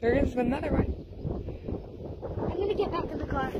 There is another one. I'm gonna get back in the car.